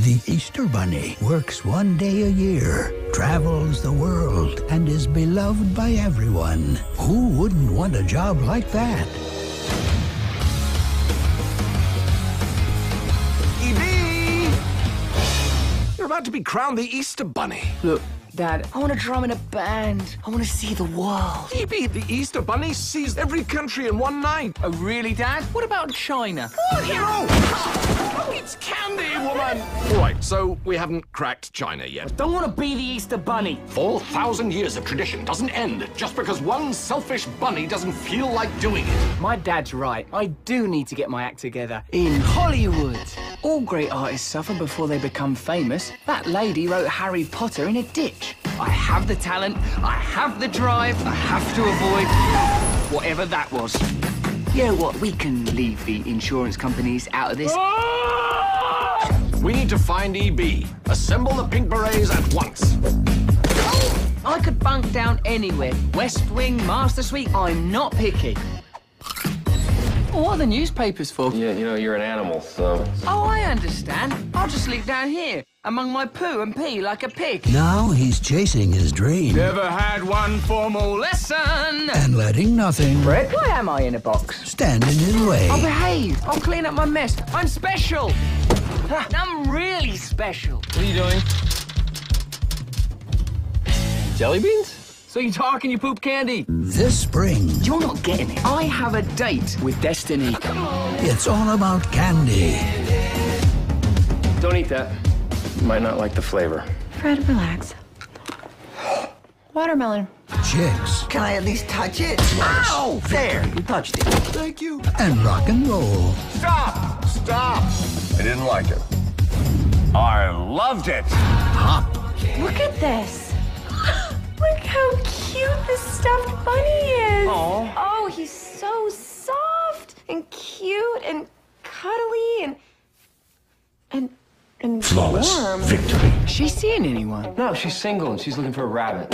The Easter Bunny works one day a year, travels the world, and is beloved by everyone. Who wouldn't want a job like that? E.B. You're about to be crowned the Easter Bunny. Look, Dad, I want to drum in a band. I want to see the world. E.B., the Easter Bunny sees every country in one night. Oh, really, Dad? What about China? Oh, hero! Oh, it's candy, woman! All right, so we haven't cracked China yet. Don't want to be the Easter Bunny. 4,000 years of tradition doesn't end just because one selfish bunny doesn't feel like doing it. My dad's right. I do need to get my act together. In Hollywood. All great artists suffer before they become famous. That lady wrote Harry Potter in a ditch. I have the talent, I have the drive, I have to avoid whatever that was. You know what? We can leave the insurance companies out of this. We need to find E.B. Assemble the pink berets at once. I could bunk down anywhere. West Wing, Master Suite. I'm not picky. What are the newspapers for? Yeah, you know, you're an animal, so. Oh, I understand. I'll just sleep down here, among my poo and pee like a pig. Now he's chasing his dream Never had one formal lesson. and letting nothing Fred, why am I in a box? stand in his way. I'll behave. I'll clean up my mess. I'm special. I'm really special. What are you doing? Jelly beans? So you talk and you poop candy. This spring, You're not getting it. I have a date with destiny. it's all about candy. Don't eat that. You might not like the flavor. Fred, relax. Watermelon. Chicks Can I at least touch it? Ow! There, you touched it. Thank you. and rock and roll. Stop! Stop! I didn't like it. I loved it. Pop Look at this. Look how cute this stuffed bunny is. Aw. Oh, he's so soft and cute and cuddly and and and Flawless warm. victory. Is she seeing anyone? No, she's single and she's looking for a rabbit.